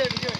did. Good.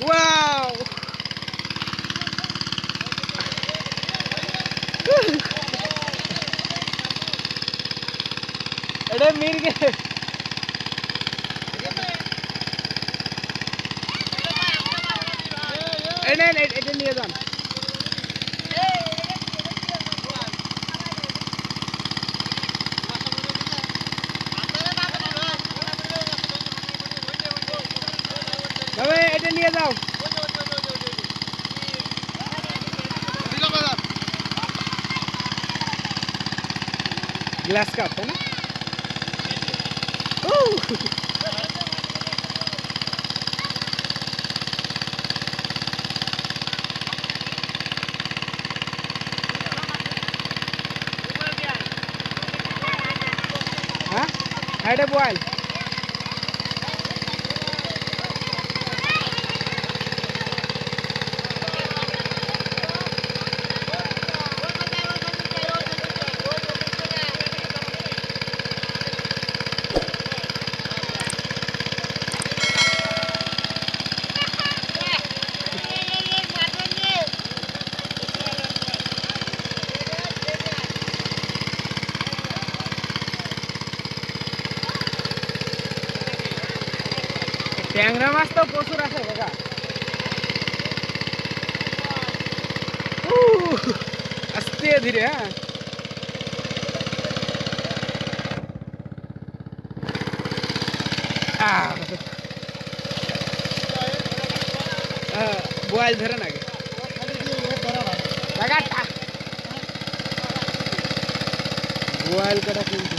wow! अरे मिल गए And then it, it didn't. এটা নিয়ে যাও গ্লাস কাপ তাই না উ! হ্যাঁ এটা বয়েল ট্যাংরা মাছ তো প্রচুর আছে কাকা আস্তে ধীরে হ্যাঁ। বোয়াল ধরে নাকি বোয়াল কটা কিন্তু